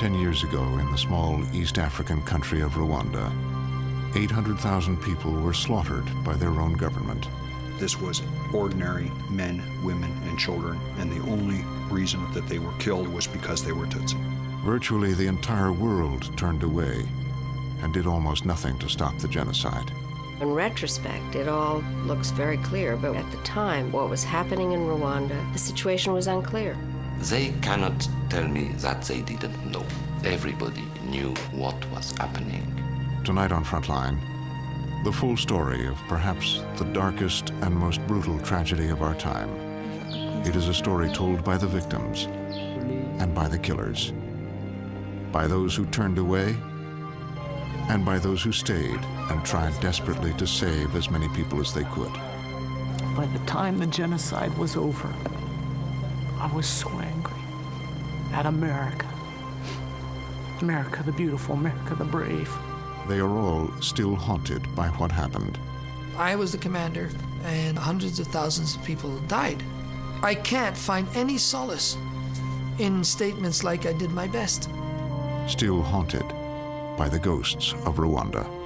Ten years ago, in the small East African country of Rwanda, 800,000 people were slaughtered by their own government. This was ordinary men, women, and children, and the only reason that they were killed was because they were Tutsi. Virtually the entire world turned away and did almost nothing to stop the genocide. In retrospect, it all looks very clear, but at the time, what was happening in Rwanda, the situation was unclear. They cannot tell me that they didn't know. Everybody knew what was happening. Tonight on Frontline, the full story of perhaps the darkest and most brutal tragedy of our time. It is a story told by the victims and by the killers, by those who turned away and by those who stayed and tried desperately to save as many people as they could. By the time the genocide was over, I was so angry at America. America the beautiful, America the brave. They are all still haunted by what happened. I was the commander, and hundreds of thousands of people died. I can't find any solace in statements like I did my best. Still haunted by the ghosts of Rwanda.